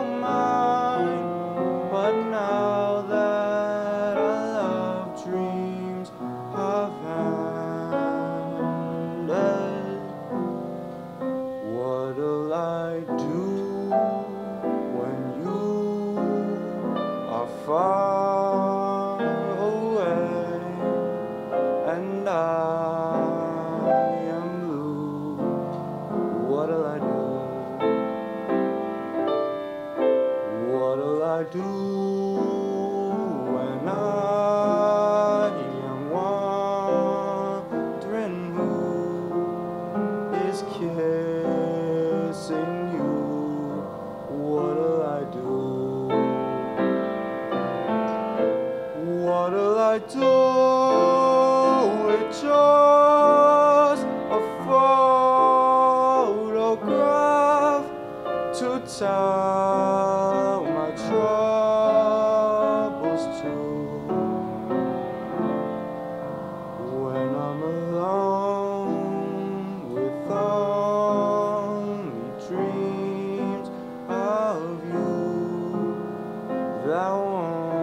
must go I do when I am wondering who is kissing you? What'll I do? What'll I do with joy? all my troubles too. When I'm alone with only dreams of you, that one.